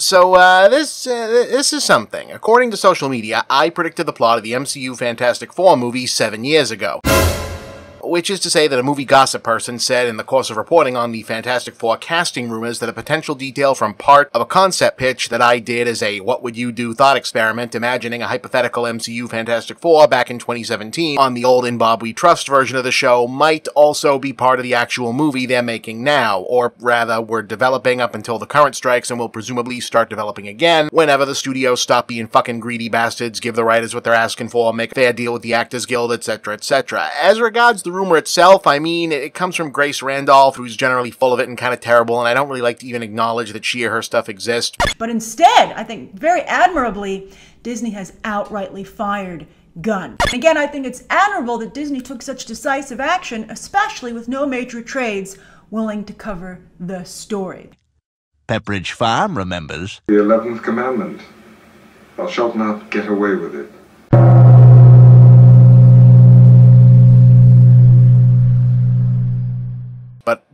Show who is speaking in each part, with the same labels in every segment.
Speaker 1: So uh, this uh, this is something. According to social media, I predicted the plot of the MCU Fantastic Four movie seven years ago which is to say that a movie gossip person said in the course of reporting on the Fantastic Four casting rumors that a potential detail from part of a concept pitch that I did as a what would you do thought experiment imagining a hypothetical MCU Fantastic Four back in 2017 on the old In Bob We Trust version of the show might also be part of the actual movie they're making now, or rather, we're developing up until the current strikes and will presumably start developing again whenever the studios stop being fucking greedy bastards, give the writers what they're asking for, make a fair deal with the Actors Guild, etc., etc. As regards the the rumor itself, I mean, it comes from Grace Randolph, who's generally full of it and kind of terrible, and I don't really like to even acknowledge that she or her stuff exists.
Speaker 2: But instead, I think very admirably, Disney has outrightly fired Gunn. Again, I think it's admirable that Disney took such decisive action, especially with no major trades willing to cover the story.
Speaker 3: Pepperidge Farm remembers.
Speaker 4: The 11th commandment. Thou shalt not get away with it.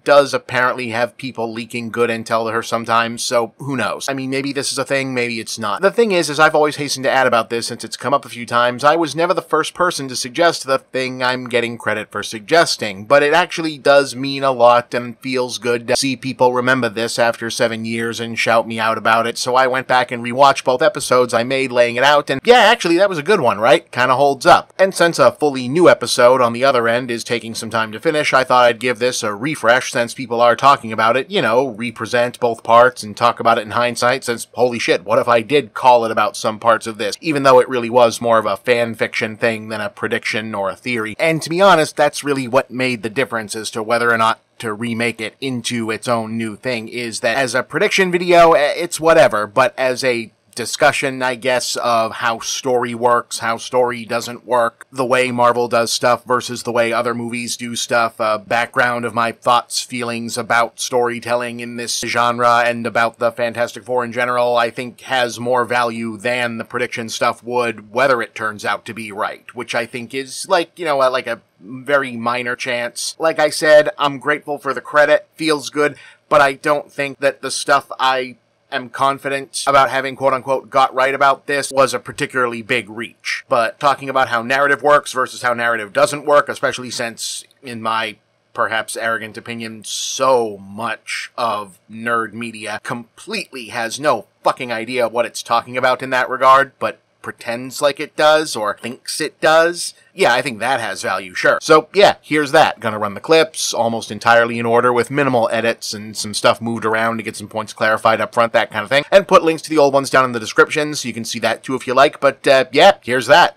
Speaker 1: Does apparently have people leaking good intel to her sometimes, so who knows? I mean, maybe this is a thing, maybe it's not. The thing is, as I've always hastened to add about this since it's come up a few times, I was never the first person to suggest the thing I'm getting credit for suggesting, but it actually does mean a lot and feels good to see people remember this after seven years and shout me out about it, so I went back and rewatched both episodes I made laying it out, and yeah, actually, that was a good one, right? Kinda holds up. And since a fully new episode on the other end is taking some time to finish, I thought I'd give this a refresh since people are talking about it, you know, represent both parts and talk about it in hindsight since, holy shit, what if I did call it about some parts of this, even though it really was more of a fan fiction thing than a prediction or a theory. And to be honest, that's really what made the difference as to whether or not to remake it into its own new thing is that as a prediction video, eh, it's whatever, but as a discussion, I guess, of how story works, how story doesn't work, the way Marvel does stuff versus the way other movies do stuff, uh, background of my thoughts, feelings about storytelling in this genre and about the Fantastic Four in general, I think has more value than the prediction stuff would, whether it turns out to be right, which I think is like, you know, like a very minor chance. Like I said, I'm grateful for the credit, feels good, but I don't think that the stuff I am confident about having quote unquote got right about this was a particularly big reach. But talking about how narrative works versus how narrative doesn't work, especially since, in my perhaps arrogant opinion, so much of nerd media completely has no fucking idea what it's talking about in that regard, but pretends like it does or thinks it does. Yeah, I think that has value, sure. So yeah, here's that. Gonna run the clips almost entirely in order with minimal edits and some stuff moved around to get some points clarified up front, that kind of thing. And put links to the old ones down in the description so you can see that too if you like. But uh, yeah, here's that.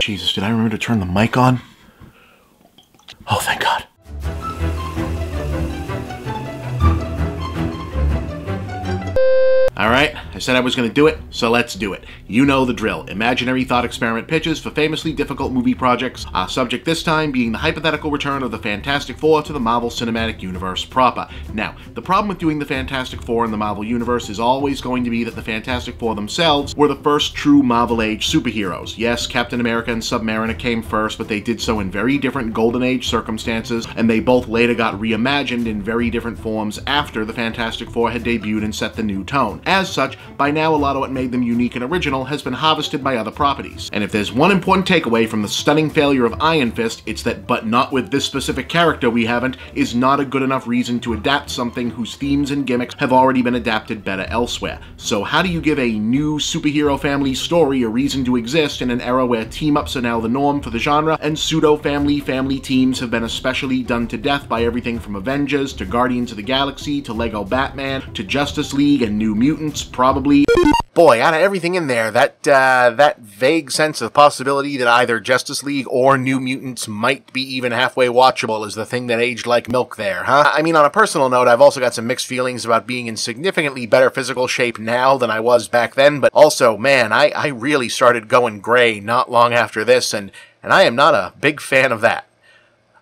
Speaker 1: Jesus, did I remember to turn the mic on? Oh, thank God. Alright, I said I was going to do it, so let's do it. You know the drill. Imaginary thought experiment pitches for famously difficult movie projects. Our subject this time being the hypothetical return of the Fantastic Four to the Marvel Cinematic Universe proper. Now, the problem with doing the Fantastic Four in the Marvel Universe is always going to be that the Fantastic Four themselves were the first true Marvel Age superheroes. Yes, Captain America and Submariner came first, but they did so in very different Golden Age circumstances, and they both later got reimagined in very different forms after the Fantastic Four had debuted and set the new tone. As such, by now a lot of what made them unique and original has been harvested by other properties. And if there's one important takeaway from the stunning failure of Iron Fist, it's that but not with this specific character we haven't is not a good enough reason to adapt something whose themes and gimmicks have already been adapted better elsewhere. So how do you give a new superhero family story a reason to exist in an era where team-ups are now the norm for the genre, and pseudo-family family teams have been especially done to death by everything from Avengers to Guardians of the Galaxy to Lego Batman to Justice League and New Mutants mutants, probably. Boy, out of everything in there, that uh, that vague sense of possibility that either Justice League or New Mutants might be even halfway watchable is the thing that aged like milk there, huh? I mean, on a personal note, I've also got some mixed feelings about being in significantly better physical shape now than I was back then, but also, man, I, I really started going gray not long after this, and, and I am not a big fan of that.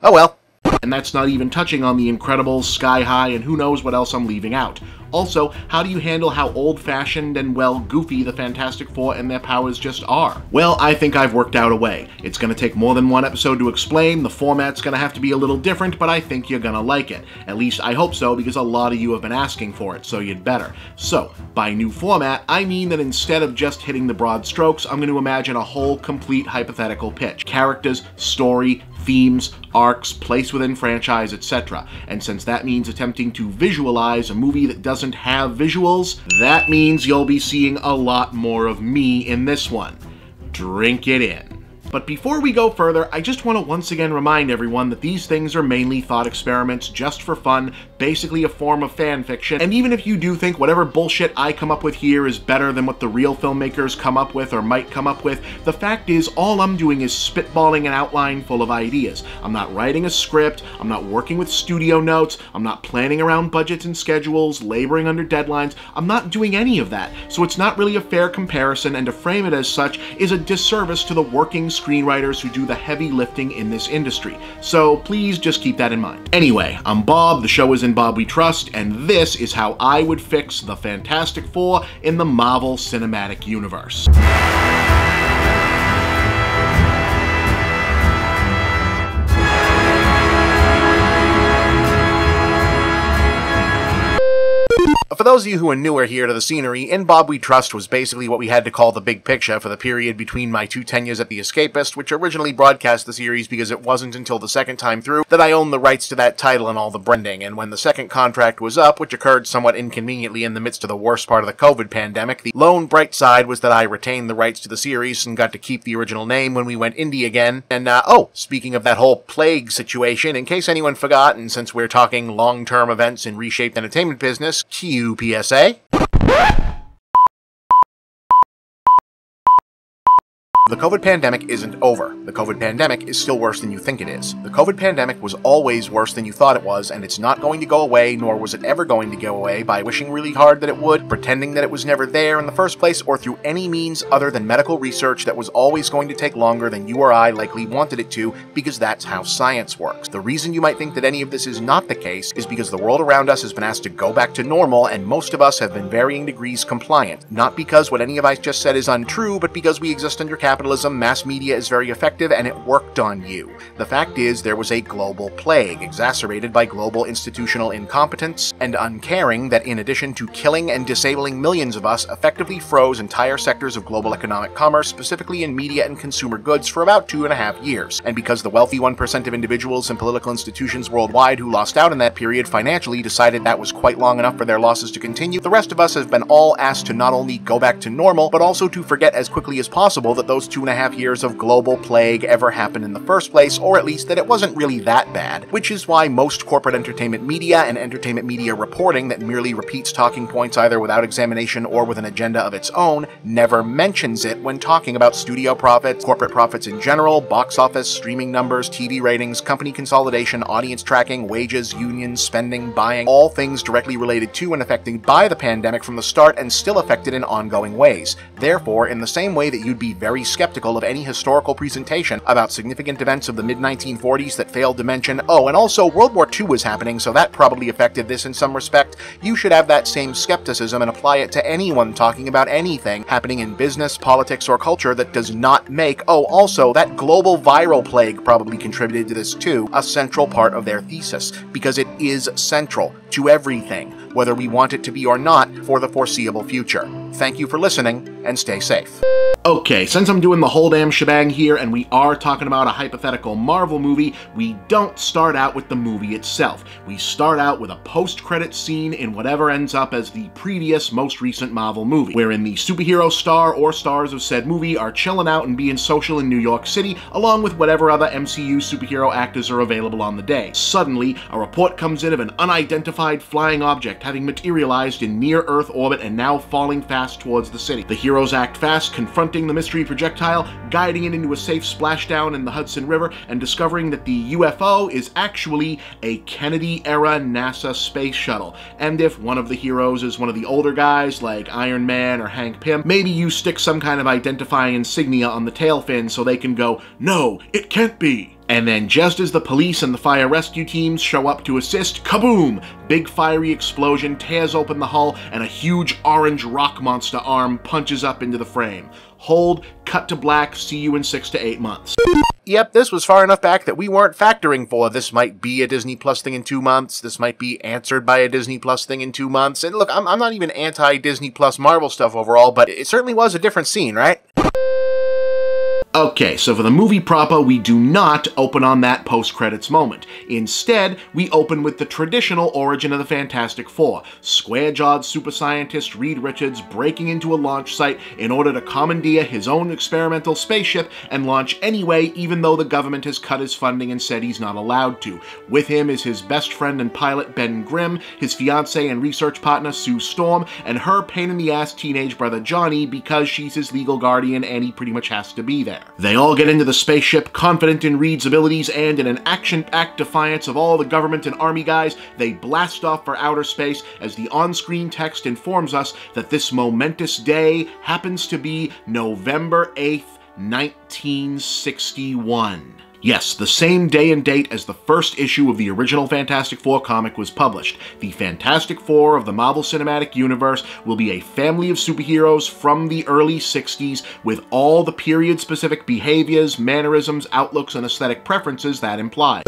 Speaker 1: Oh well. And that's not even touching on the Incredibles, Sky High, and who knows what else I'm leaving out. Also, how do you handle how old-fashioned and, well, goofy the Fantastic Four and their powers just are? Well, I think I've worked out a way. It's gonna take more than one episode to explain, the format's gonna have to be a little different, but I think you're gonna like it. At least I hope so, because a lot of you have been asking for it, so you'd better. So, by new format, I mean that instead of just hitting the broad strokes, I'm going to imagine a whole complete hypothetical pitch. Characters, story, themes, arcs, place within franchise, etc. And since that means attempting to visualize a movie that doesn't have visuals, that means you'll be seeing a lot more of me in this one. Drink it in. But before we go further, I just want to once again remind everyone that these things are mainly thought experiments just for fun, basically a form of fan fiction, and even if you do think whatever bullshit I come up with here is better than what the real filmmakers come up with or might come up with, the fact is all I'm doing is spitballing an outline full of ideas. I'm not writing a script, I'm not working with studio notes, I'm not planning around budgets and schedules, laboring under deadlines, I'm not doing any of that, so it's not really a fair comparison, and to frame it as such is a disservice to the working screenwriters who do the heavy lifting in this industry. So please just keep that in mind. Anyway, I'm Bob, the show is in Bob We Trust, and this is how I would fix the Fantastic Four in the Marvel Cinematic Universe. Those of you who are newer here to the scenery, In Bob We Trust was basically what we had to call the big picture for the period between my two tenures at The Escapist, which originally broadcast the series because it wasn't until the second time through that I owned the rights to that title and all the branding, and when the second contract was up, which occurred somewhat inconveniently in the midst of the worst part of the COVID pandemic, the lone bright side was that I retained the rights to the series and got to keep the original name when we went indie again. And, uh, oh, speaking of that whole plague situation, in case anyone forgot, and since we're talking long-term events in reshaped entertainment business, cue PSA. The COVID pandemic isn't over. The COVID pandemic is still worse than you think it is. The COVID pandemic was always worse than you thought it was, and it's not going to go away, nor was it ever going to go away by wishing really hard that it would, pretending that it was never there in the first place, or through any means other than medical research that was always going to take longer than you or I likely wanted it to, because that's how science works. The reason you might think that any of this is not the case is because the world around us has been asked to go back to normal, and most of us have been varying degrees compliant. Not because what any of I just said is untrue, but because we exist under capitalism capitalism, mass media is very effective and it worked on you. The fact is, there was a global plague, exacerbated by global institutional incompetence and uncaring that, in addition to killing and disabling millions of us, effectively froze entire sectors of global economic commerce, specifically in media and consumer goods, for about two and a half years. And because the wealthy 1% of individuals and political institutions worldwide who lost out in that period financially decided that was quite long enough for their losses to continue, the rest of us have been all asked to not only go back to normal, but also to forget as quickly as possible that those two and a half years of global plague ever happened in the first place, or at least that it wasn't really that bad, which is why most corporate entertainment media and entertainment media reporting that merely repeats talking points either without examination or with an agenda of its own never mentions it when talking about studio profits, corporate profits in general, box office, streaming numbers, TV ratings, company consolidation, audience tracking, wages, unions, spending, buying, all things directly related to and affected by the pandemic from the start and still affected in ongoing ways. Therefore, in the same way that you'd be very skeptical of any historical presentation about significant events of the mid 1940s that failed to mention, oh, and also World War II was happening, so that probably affected this in some respect, you should have that same skepticism and apply it to anyone talking about anything happening in business, politics, or culture that does not make, oh, also, that global viral plague probably contributed to this too, a central part of their thesis, because it is central to everything, whether we want it to be or not, for the foreseeable future. Thank you for listening, and stay safe. Okay, since I'm doing the whole damn shebang here and we are talking about a hypothetical Marvel movie, we don't start out with the movie itself. We start out with a post-credit scene in whatever ends up as the previous most recent Marvel movie, wherein the superhero star or stars of said movie are chilling out and being social in New York City, along with whatever other MCU superhero actors are available on the day. Suddenly, a report comes in of an unidentified flying object having materialized in near-Earth orbit and now falling fast towards the city. The heroes act fast, the mystery projectile, guiding it into a safe splashdown in the Hudson River, and discovering that the UFO is actually a Kennedy-era NASA space shuttle. And if one of the heroes is one of the older guys, like Iron Man or Hank Pym, maybe you stick some kind of identifying insignia on the tail fin so they can go, no, it can't be. And then, just as the police and the fire rescue teams show up to assist, kaboom! Big fiery explosion tears open the hull, and a huge orange rock monster arm punches up into the frame. Hold, cut to black, see you in six to eight months. Yep, this was far enough back that we weren't factoring for this might be a Disney Plus thing in two months, this might be answered by a Disney Plus thing in two months. And look, I'm, I'm not even anti Disney Plus Marvel stuff overall, but it certainly was a different scene, right? Okay, so for the movie proper, we do not open on that post-credits moment. Instead, we open with the traditional origin of the Fantastic Four, square-jawed super scientist Reed Richards breaking into a launch site in order to commandeer his own experimental spaceship and launch anyway even though the government has cut his funding and said he's not allowed to. With him is his best friend and pilot Ben Grimm, his fiancée and research partner Sue Storm, and her pain-in-the-ass teenage brother Johnny because she's his legal guardian and he pretty much has to be there. They all get into the spaceship, confident in Reed's abilities, and in an action-packed defiance of all the government and army guys, they blast off for outer space as the on-screen text informs us that this momentous day happens to be November 8th, 1961. Yes, the same day and date as the first issue of the original Fantastic Four comic was published. The Fantastic Four of the Marvel Cinematic Universe will be a family of superheroes from the early 60s with all the period-specific behaviors, mannerisms, outlooks, and aesthetic preferences that imply.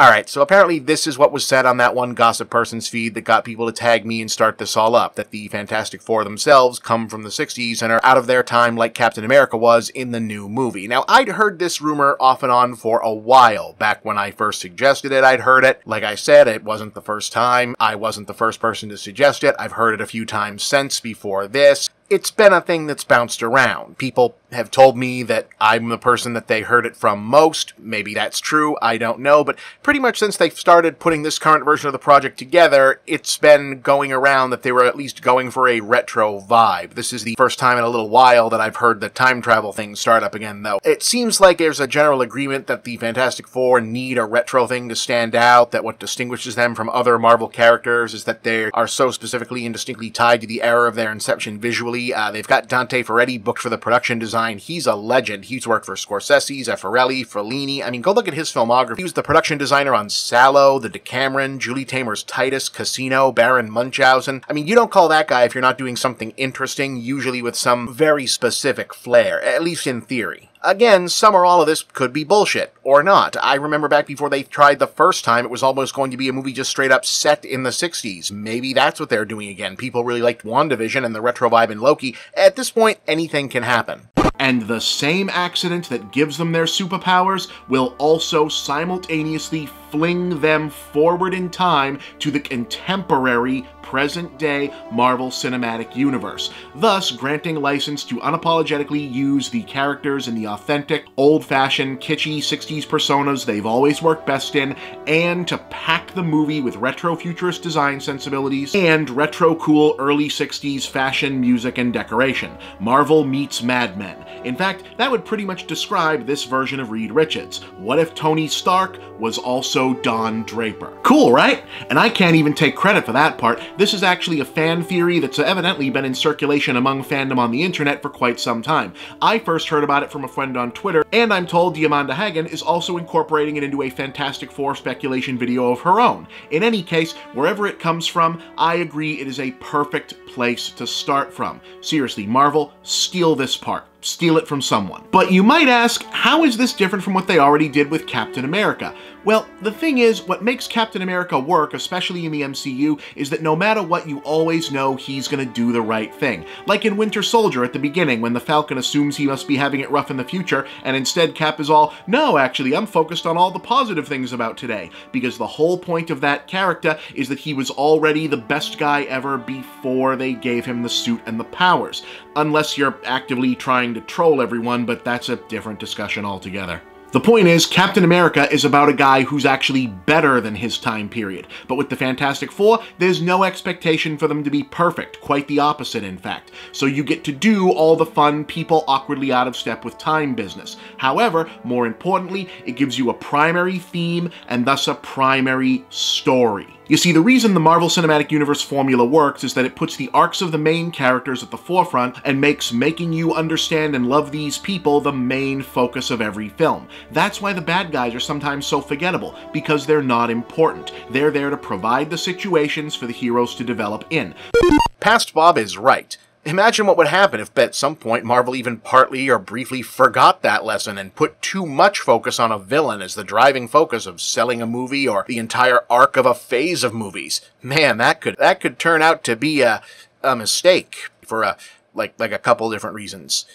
Speaker 1: Alright, so apparently this is what was said on that one gossip person's feed that got people to tag me and start this all up, that the Fantastic Four themselves come from the 60s and are out of their time like Captain America was in the new movie. Now, I'd heard this rumor off and on for a while. Back when I first suggested it, I'd heard it. Like I said, it wasn't the first time. I wasn't the first person to suggest it. I've heard it a few times since before this it's been a thing that's bounced around. People have told me that I'm the person that they heard it from most. Maybe that's true, I don't know, but pretty much since they started putting this current version of the project together, it's been going around that they were at least going for a retro vibe. This is the first time in a little while that I've heard the time travel thing start up again, though. It seems like there's a general agreement that the Fantastic Four need a retro thing to stand out, that what distinguishes them from other Marvel characters is that they are so specifically and distinctly tied to the era of their inception visually uh, they've got Dante Ferretti booked for the production design. He's a legend. He's worked for Scorsese, Zeffirelli, Fellini. I mean, go look at his filmography. He was the production designer on Salò, The Decameron, Julie Taymor's Titus, Casino, Baron Munchausen. I mean, you don't call that guy if you're not doing something interesting, usually with some very specific flair, at least in theory. Again, some or all of this could be bullshit, or not. I remember back before they tried the first time, it was almost going to be a movie just straight up set in the 60s. Maybe that's what they're doing again. People really liked WandaVision and the retro vibe in Loki. At this point, anything can happen. And the same accident that gives them their superpowers will also simultaneously fling them forward in time to the contemporary present day Marvel Cinematic Universe, thus granting license to unapologetically use the characters in the authentic, old fashioned, kitschy 60s personas they've always worked best in, and to pack the movie with retro futurist design sensibilities and retro cool early 60s fashion, music, and decoration. Marvel meets Mad Men. In fact, that would pretty much describe this version of Reed Richards. What if Tony Stark was also Don Draper? Cool, right? And I can't even take credit for that part. This is actually a fan theory that's evidently been in circulation among fandom on the internet for quite some time. I first heard about it from a friend on Twitter, and I'm told Diamanda Hagan is also incorporating it into a Fantastic Four speculation video of her own. In any case, wherever it comes from, I agree it is a perfect place to start from. Seriously, Marvel, steal this part steal it from someone. But you might ask, how is this different from what they already did with Captain America? Well, the thing is, what makes Captain America work, especially in the MCU, is that no matter what, you always know he's gonna do the right thing. Like in Winter Soldier at the beginning, when the Falcon assumes he must be having it rough in the future, and instead Cap is all, no, actually, I'm focused on all the positive things about today. Because the whole point of that character is that he was already the best guy ever before they gave him the suit and the powers. Unless you're actively trying to troll everyone, but that's a different discussion altogether. The point is, Captain America is about a guy who's actually better than his time period. But with the Fantastic Four, there's no expectation for them to be perfect. Quite the opposite, in fact. So you get to do all the fun, people awkwardly out of step with time business. However, more importantly, it gives you a primary theme and thus a primary story. You see, the reason the Marvel Cinematic Universe formula works is that it puts the arcs of the main characters at the forefront and makes making you understand and love these people the main focus of every film. That's why the bad guys are sometimes so forgettable, because they're not important. They're there to provide the situations for the heroes to develop in.
Speaker 5: Past Bob is right. Imagine what would happen if at some point Marvel even partly or briefly forgot that lesson and put too much focus on a villain as the driving focus of selling a movie or the entire arc of a phase of movies. Man, that could that could turn out to be a a mistake for a like like a couple different reasons.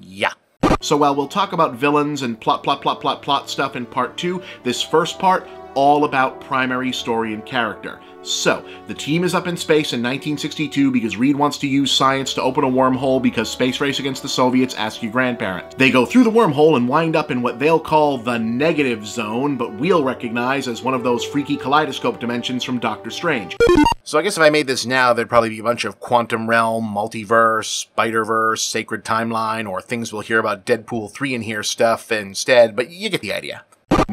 Speaker 5: Yeah.
Speaker 1: So while we'll talk about villains and plot plot plot plot plot stuff in part 2, this first part all about primary story and character. So, the team is up in space in 1962 because Reed wants to use science to open a wormhole because Space Race Against the Soviets ask your grandparents. They go through the wormhole and wind up in what they'll call the negative zone, but we'll recognize as one of those freaky kaleidoscope dimensions from Doctor Strange.
Speaker 5: So I guess if I made this now, there'd probably be a bunch of quantum realm, multiverse, Spider-Verse, sacred timeline, or things we'll hear about Deadpool 3 in here stuff instead, but you get the idea.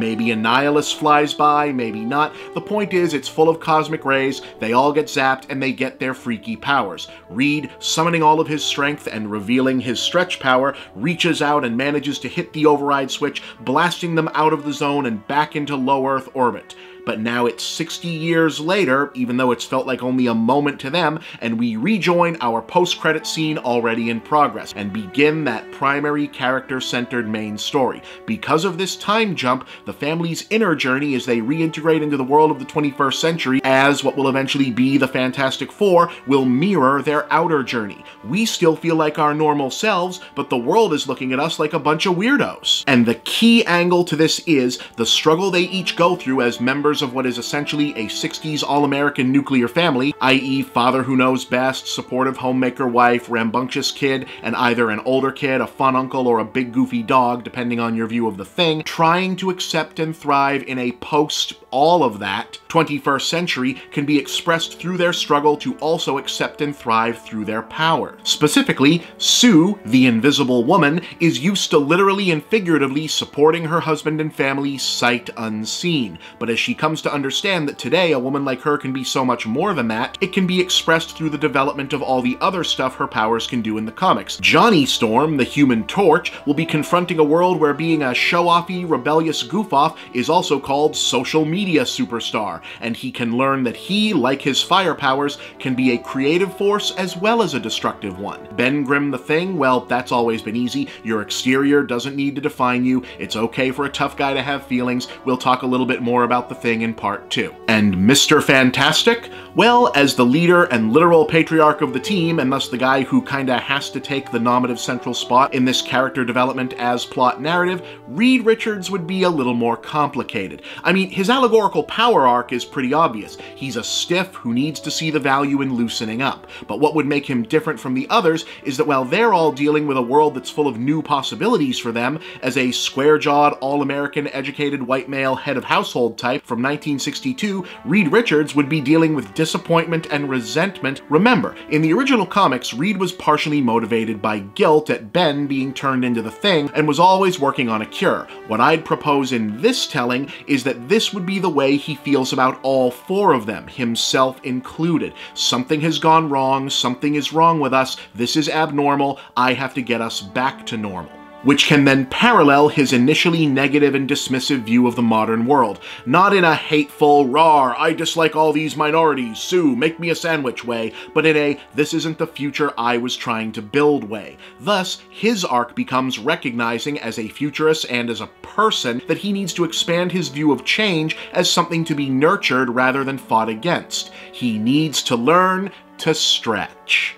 Speaker 1: Maybe Annihilus flies by, maybe not. The point is, it's full of cosmic rays, they all get zapped, and they get their freaky powers. Reed, summoning all of his strength and revealing his stretch power, reaches out and manages to hit the override switch, blasting them out of the zone and back into low Earth orbit but now it's 60 years later, even though it's felt like only a moment to them, and we rejoin our post-credit scene already in progress, and begin that primary character-centered main story. Because of this time jump, the family's inner journey as they reintegrate into the world of the 21st century as what will eventually be the Fantastic Four will mirror their outer journey. We still feel like our normal selves, but the world is looking at us like a bunch of weirdos. And the key angle to this is the struggle they each go through as members members of what is essentially a 60s all-American nuclear family, i.e. father who knows best, supportive homemaker wife, rambunctious kid, and either an older kid, a fun uncle, or a big goofy dog, depending on your view of the thing, trying to accept and thrive in a post all of that 21st century can be expressed through their struggle to also accept and thrive through their power. Specifically, Sue, the invisible woman, is used to literally and figuratively supporting her husband and family sight unseen, but as she comes to understand that today a woman like her can be so much more than that, it can be expressed through the development of all the other stuff her powers can do in the comics. Johnny Storm, the Human Torch, will be confronting a world where being a show-offy, rebellious goof-off is also called social media superstar, and he can learn that he, like his fire powers, can be a creative force as well as a destructive one. Ben Grimm the Thing, well, that's always been easy. Your exterior doesn't need to define you. It's okay for a tough guy to have feelings. We'll talk a little bit more about the thing in part two. And Mr. Fantastic? Well, as the leader and literal patriarch of the team, and thus the guy who kinda has to take the nominative central spot in this character development as plot narrative, Reed Richards would be a little more complicated. I mean, his allegorical power arc is pretty obvious. He's a stiff who needs to see the value in loosening up. But what would make him different from the others is that while they're all dealing with a world that's full of new possibilities for them, as a square-jawed, all-American, educated white male head of household type from 1962, Reed Richards would be dealing with disappointment and resentment. Remember, in the original comics, Reed was partially motivated by guilt at Ben being turned into the Thing and was always working on a cure. What I'd propose in this telling is that this would be the way he feels about all four of them, himself included. Something has gone wrong, something is wrong with us, this is abnormal, I have to get us back to normal which can then parallel his initially negative and dismissive view of the modern world. Not in a hateful, rar, I dislike all these minorities, Sue, make me a sandwich way, but in a, this isn't the future I was trying to build way. Thus, his arc becomes recognizing as a futurist and as a person that he needs to expand his view of change as something to be nurtured rather than fought against. He needs to learn to stretch.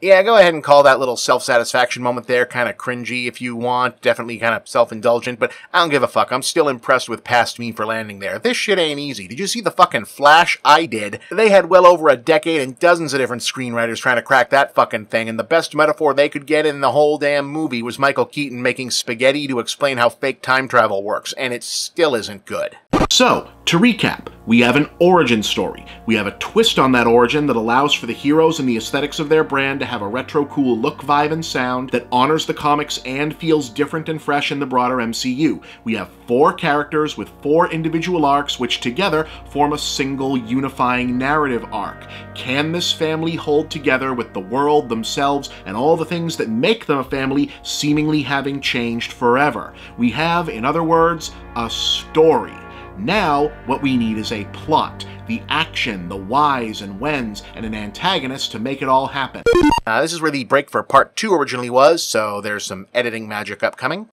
Speaker 5: Yeah, go ahead and call that little self-satisfaction moment there kind of cringy if you want, definitely kind of self-indulgent, but I don't give a fuck. I'm still impressed with past me for landing there. This shit ain't easy. Did you see the fucking Flash? I did. They had well over a decade and dozens of different screenwriters trying to crack that fucking thing, and the best metaphor they could get in the whole damn movie was Michael Keaton making spaghetti to explain how fake time travel works, and it still isn't good.
Speaker 1: So, to recap, we have an origin story. We have a twist on that origin that allows for the heroes and the aesthetics of their brand to have a retro cool look, vibe, and sound that honors the comics and feels different and fresh in the broader MCU. We have four characters with four individual arcs, which together form a single unifying narrative arc. Can this family hold together with the world, themselves, and all the things that make them a family seemingly having changed forever? We have, in other words, a story. Now, what we need is a plot, the action, the whys and whens, and an antagonist to make it all happen.
Speaker 6: Uh, this is where the break for part two originally was, so there's some editing magic upcoming.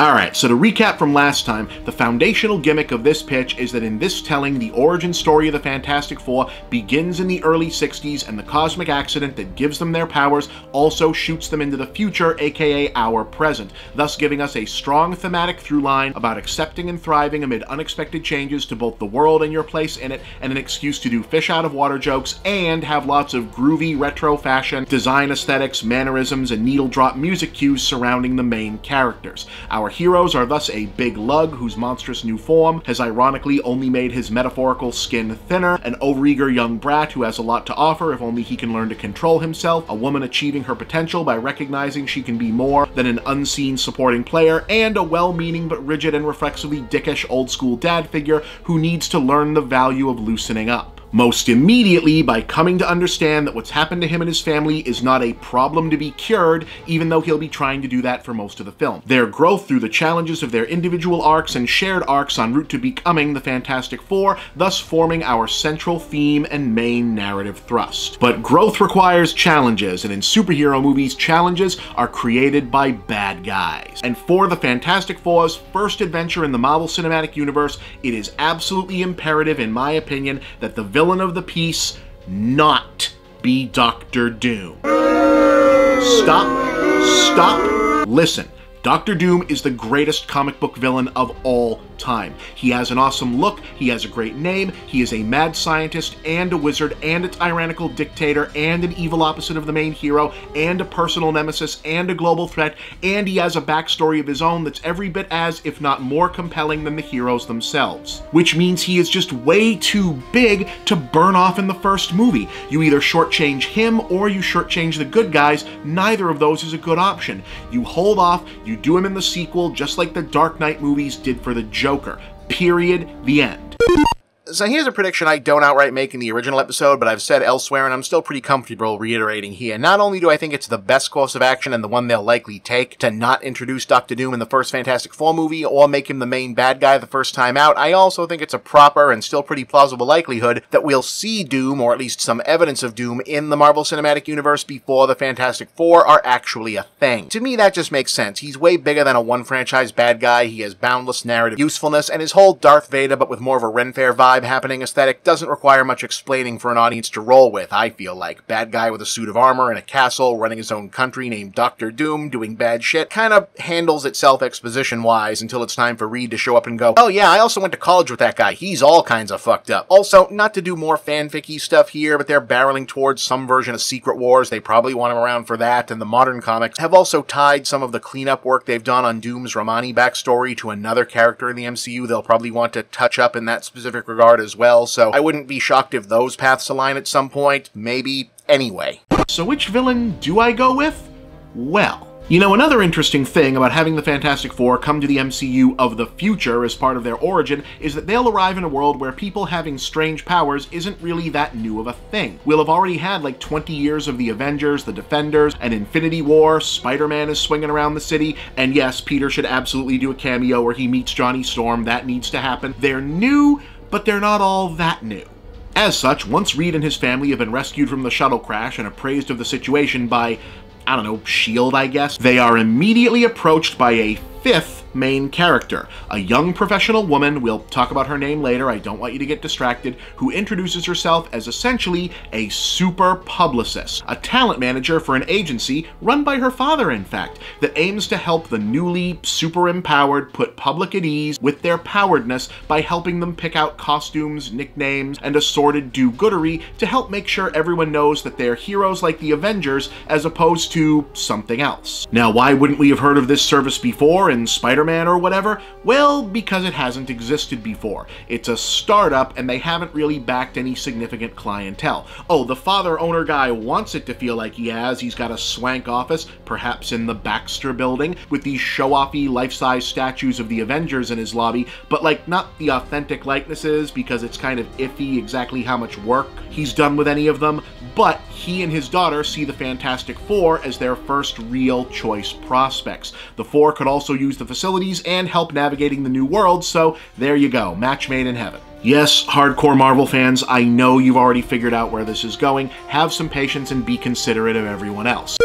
Speaker 1: Alright, so to recap from last time, the foundational gimmick of this pitch is that in this telling, the origin story of the Fantastic Four begins in the early 60s, and the cosmic accident that gives them their powers also shoots them into the future, aka our present, thus giving us a strong thematic through line about accepting and thriving amid unexpected changes to both the world and your place in it, and an excuse to do fish out of water jokes, and have lots of groovy retro fashion, design aesthetics, mannerisms, and needle drop music cues surrounding the main characters. Our heroes are thus a big lug whose monstrous new form has ironically only made his metaphorical skin thinner, an overeager young brat who has a lot to offer if only he can learn to control himself, a woman achieving her potential by recognizing she can be more than an unseen supporting player, and a well-meaning but rigid and reflexively dickish old-school dad figure who needs to learn the value of loosening up most immediately by coming to understand that what's happened to him and his family is not a problem to be cured, even though he'll be trying to do that for most of the film. Their growth through the challenges of their individual arcs and shared arcs en route to becoming the Fantastic Four, thus forming our central theme and main narrative thrust. But growth requires challenges, and in superhero movies, challenges are created by bad guys. And for the Fantastic Four's first adventure in the Marvel Cinematic Universe, it is absolutely imperative, in my opinion, that the villain of the piece not be Doctor Doom. Stop, stop, listen. Doctor Doom is the greatest comic book villain of all time. He has an awesome look, he has a great name, he is a mad scientist and a wizard and a tyrannical dictator and an evil opposite of the main hero and a personal nemesis and a global threat, and he has a backstory of his own that's every bit as, if not more compelling than the heroes themselves. Which means he is just way too big to burn off in the first movie. You either shortchange him or you shortchange the good guys, neither of those is a good option. You hold off, you do him in the sequel just like the Dark Knight movies did for the Joker. Period. The end.
Speaker 6: So here's a prediction I don't outright make in the original episode, but I've said elsewhere, and I'm still pretty comfortable reiterating here. Not only do I think it's the best course of action and the one they'll likely take to not introduce Doctor Doom in the first Fantastic Four movie or make him the main bad guy the first time out, I also think it's a proper and still pretty plausible likelihood that we'll see Doom, or at least some evidence of Doom, in the Marvel Cinematic Universe before the Fantastic Four are actually a thing. To me, that just makes sense. He's way bigger than a one franchise bad guy, he has boundless narrative usefulness, and his whole Darth Vader, but with more of a Ren Fair happening aesthetic doesn't require much explaining for an audience to roll with, I feel like. Bad guy with a suit of armor and a castle, running his own country named Doctor Doom, doing bad shit, kind of handles itself exposition wise until it's time for Reed to show up and go, oh yeah, I also went to college with that guy, he's all kinds of fucked up. Also, not to do more fanficky stuff here, but they're barreling towards some version of Secret Wars, they probably want him around for that, and the modern comics have also tied some of the cleanup work they've done on Doom's Romani backstory to another character in the MCU they'll probably want to touch up in that specific regard as well, so I wouldn't be shocked if those paths align at some point, maybe anyway.
Speaker 1: So which villain do I go with? Well, you know, another interesting thing about having the Fantastic Four come to the MCU of the future as part of their origin is that they'll arrive in a world where people having strange powers isn't really that new of a thing. We'll have already had like 20 years of the Avengers, the Defenders, an Infinity War, Spider-Man is swinging around the city, and yes, Peter should absolutely do a cameo where he meets Johnny Storm, that needs to happen. They're new, but they're not all that new. As such, once Reed and his family have been rescued from the shuttle crash and appraised of the situation by, I don't know, S.H.I.E.L.D., I guess, they are immediately approached by a fifth main character, a young professional woman, we'll talk about her name later, I don't want you to get distracted, who introduces herself as essentially a super publicist, a talent manager for an agency run by her father, in fact, that aims to help the newly super empowered put public at ease with their poweredness by helping them pick out costumes, nicknames, and assorted do-goodery to help make sure everyone knows that they're heroes like the Avengers as opposed to something else. Now, why wouldn't we have heard of this service before in Spider-Man or whatever? Well, because it hasn't existed before. It's a startup and they haven't really backed any significant clientele. Oh, the father owner guy wants it to feel like he has. He's got a swank office, perhaps in the Baxter building, with these show-offy life-size statues of the Avengers in his lobby, but like not the authentic likenesses because it's kind of iffy exactly how much work he's done with any of them, but he and his daughter see the Fantastic Four as their first real choice prospects. The Four could also use the facilities and help navigating the new world, so there you go, match made in heaven. Yes, hardcore Marvel fans, I know you've already figured out where this is going. Have some patience and be considerate of everyone else.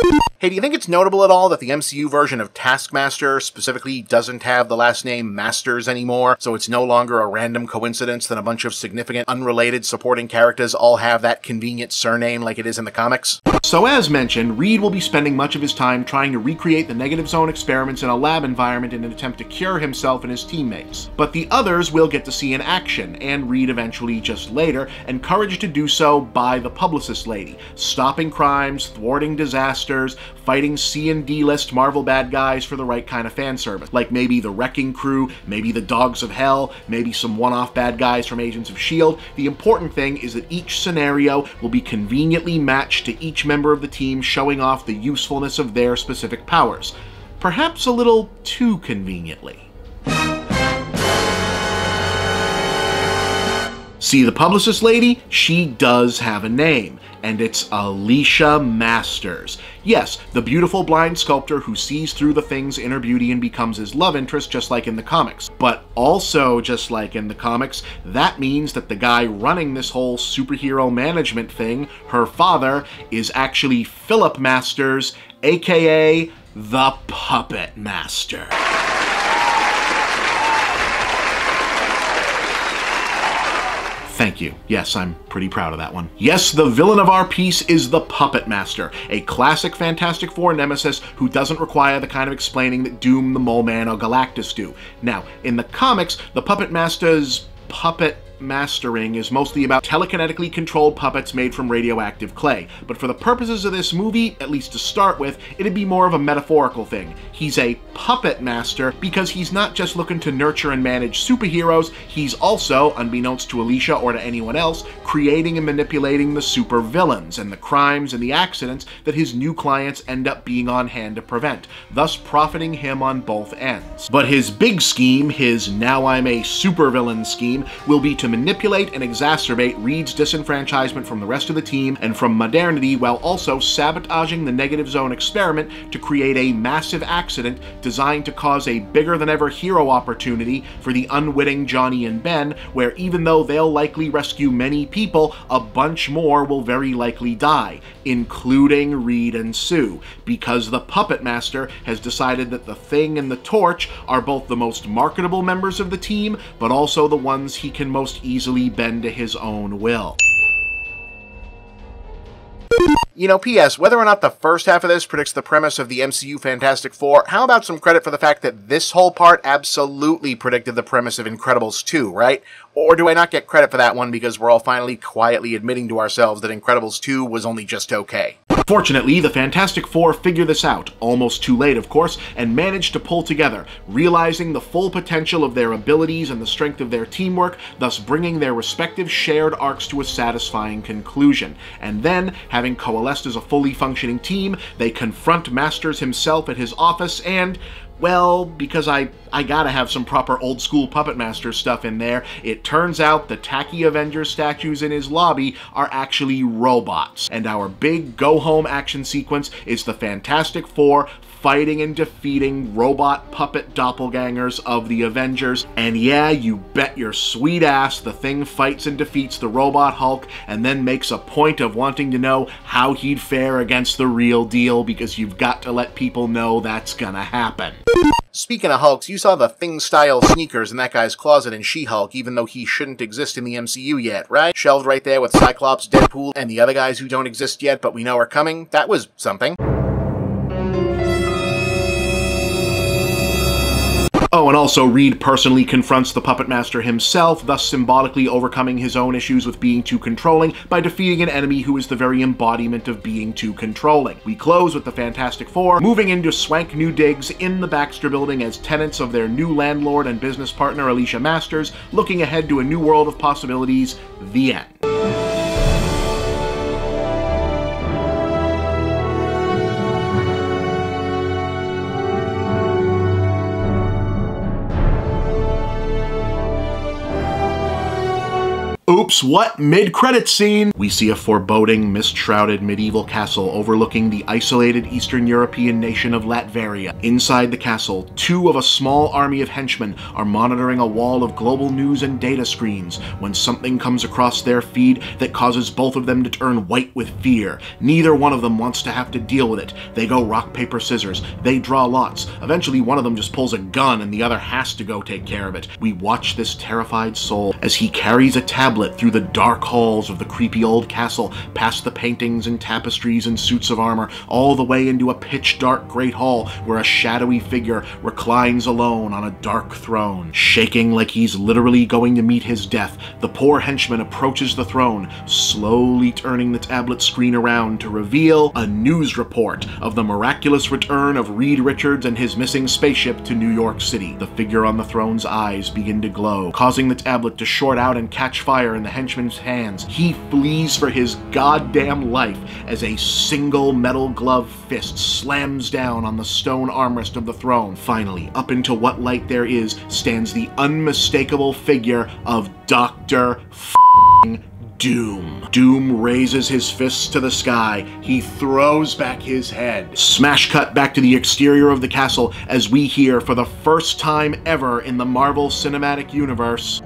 Speaker 7: Hey, do you think it's notable at all that the MCU version of Taskmaster specifically doesn't have the last name Masters anymore, so it's no longer a random coincidence that a bunch of significant unrelated supporting characters all have that convenient surname like it is in the comics?
Speaker 1: So as mentioned, Reed will be spending much of his time trying to recreate the Negative Zone experiments in a lab environment in an attempt to cure himself and his teammates. But the others will get to see in action, and Reed eventually just later, encouraged to do so by the publicist lady, stopping crimes, thwarting disasters, fighting C and D list Marvel bad guys for the right kind of fan service, like maybe the Wrecking Crew, maybe the Dogs of Hell, maybe some one-off bad guys from Agents of S.H.I.E.L.D. The important thing is that each scenario will be conveniently matched to each member of the team showing off the usefulness of their specific powers. Perhaps a little too conveniently. See the publicist lady? She does have a name, and it's Alicia Masters. Yes, the beautiful blind sculptor who sees through the thing's inner beauty and becomes his love interest just like in the comics. But also, just like in the comics, that means that the guy running this whole superhero management thing, her father, is actually Philip Masters, aka the Puppet Master. Thank you. Yes, I'm pretty proud of that one. Yes, the villain of our piece is the Puppet Master, a classic Fantastic Four nemesis who doesn't require the kind of explaining that Doom, the Mole Man, or Galactus do. Now, in the comics, the Puppet Master's puppet mastering is mostly about telekinetically controlled puppets made from radioactive clay, but for the purposes of this movie, at least to start with, it'd be more of a metaphorical thing. He's a puppet master because he's not just looking to nurture and manage superheroes, he's also, unbeknownst to Alicia or to anyone else, creating and manipulating the supervillains and the crimes and the accidents that his new clients end up being on hand to prevent, thus profiting him on both ends. But his big scheme, his now I'm a supervillain scheme, will be to manipulate and exacerbate Reed's disenfranchisement from the rest of the team and from modernity while also sabotaging the Negative Zone experiment to create a massive accident designed to cause a bigger than ever hero opportunity for the unwitting Johnny and Ben, where even though they'll likely rescue many people, a bunch more will very likely die, including Reed and Sue, because the Puppet Master has decided that the Thing and the Torch are both the most marketable members of the team, but also the ones he can most easily bend to his own will.
Speaker 7: You know, P.S., whether or not the first half of this predicts the premise of the MCU Fantastic Four, how about some credit for the fact that this whole part absolutely predicted the premise of Incredibles 2, right? Or do I not get credit for that one because we're all finally quietly admitting to ourselves that Incredibles 2 was only just okay?
Speaker 1: Fortunately, the Fantastic Four figure this out, almost too late of course, and manage to pull together, realizing the full potential of their abilities and the strength of their teamwork, thus bringing their respective shared arcs to a satisfying conclusion. And then, having coalesced as a fully functioning team, they confront Masters himself at his office and, well, because I, I gotta have some proper old school Puppet Master stuff in there, it turns out the tacky Avengers statues in his lobby are actually robots. And our big go home action sequence is the Fantastic Four fighting and defeating robot puppet doppelgangers of the Avengers. And yeah, you bet your sweet ass the thing fights and defeats the robot Hulk and then makes a point of wanting to know how he'd fare against the real deal because you've got to let people know that's gonna happen.
Speaker 8: Speaking of Hulks, you saw the Thing style sneakers in that guy's closet in She Hulk, even though he shouldn't exist in the MCU yet, right? Shelved right there with Cyclops, Deadpool, and the other guys who don't exist yet but we know are coming. That was something.
Speaker 1: Oh, and also Reed personally confronts the Puppet Master himself, thus symbolically overcoming his own issues with being too controlling by defeating an enemy who is the very embodiment of being too controlling. We close with the Fantastic Four, moving into swank new digs in the Baxter building as tenants of their new landlord and business partner Alicia Masters, looking ahead to a new world of possibilities, the end. Oops, what? Mid credit scene! We see a foreboding, mist shrouded medieval castle overlooking the isolated Eastern European nation of Latveria. Inside the castle, two of a small army of henchmen are monitoring a wall of global news and data screens when something comes across their feed that causes both of them to turn white with fear. Neither one of them wants to have to deal with it. They go rock, paper, scissors. They draw lots. Eventually, one of them just pulls a gun and the other has to go take care of it. We watch this terrified soul as he carries a tablet through the dark halls of the creepy old castle, past the paintings and tapestries and suits of armor, all the way into a pitch dark great hall where a shadowy figure reclines alone on a dark throne. Shaking like he's literally going to meet his death, the poor henchman approaches the throne, slowly turning the tablet screen around to reveal a news report of the miraculous return of Reed Richards and his missing spaceship to New York City. The figure on the throne's eyes begin to glow, causing the tablet to short out and catch fire in the henchman's hands. He flees for his goddamn life as a single metal glove fist slams down on the stone armrest of the throne. Finally, up into what light there is, stands the unmistakable figure of Dr. Doom. Doom raises his fists to the sky. He throws back his head. Smash cut back to the exterior of the castle as we hear, for the first time ever in the Marvel Cinematic Universe,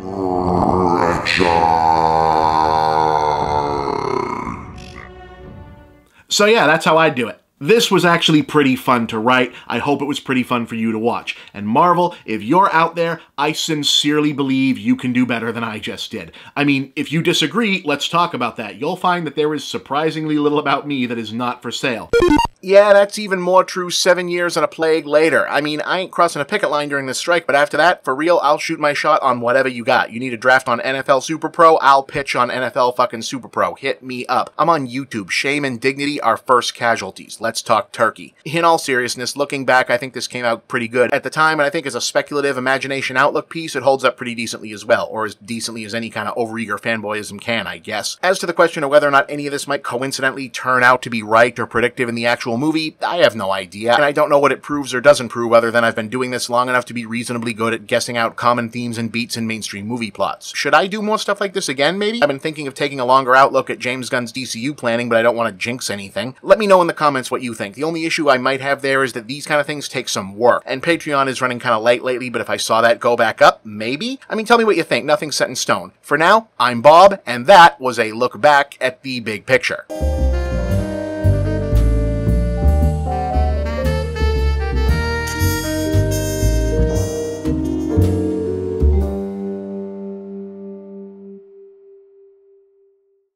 Speaker 1: So yeah, that's how I do it. This was actually pretty fun to write. I hope it was pretty fun for you to watch. And Marvel, if you're out there, I sincerely believe you can do better than I just did. I mean, if you disagree, let's talk about that. You'll find that there is surprisingly little about me that is not for sale.
Speaker 8: Yeah, that's even more true seven years and a plague later. I mean, I ain't crossing a picket line during this strike, but after that, for real, I'll shoot my shot on whatever you got. You need a draft on NFL Super Pro, I'll pitch on NFL fucking Super Pro. Hit me up. I'm on YouTube. Shame and dignity are first casualties. Let's talk turkey. In all seriousness, looking back, I think this came out pretty good at the time, and I think as a speculative imagination outlook piece, it holds up pretty decently as well, or as decently as any kind of overeager fanboyism can, I guess. As to the question of whether or not any of this might coincidentally turn out to be right or predictive in the actual actual movie, I have no idea, and I don't know what it proves or doesn't prove other than I've been doing this long enough to be reasonably good at guessing out common themes and beats in mainstream movie plots. Should I do more stuff like this again, maybe? I've been thinking of taking a longer outlook at James Gunn's DCU planning, but I don't want to jinx anything. Let me know in the comments what you think. The only issue I might have there is that these kind of things take some work, and Patreon is running kind of late lately, but if I saw that go back up, maybe? I mean, tell me what you think. Nothing's set in stone. For now, I'm Bob, and that was a look back at the big picture.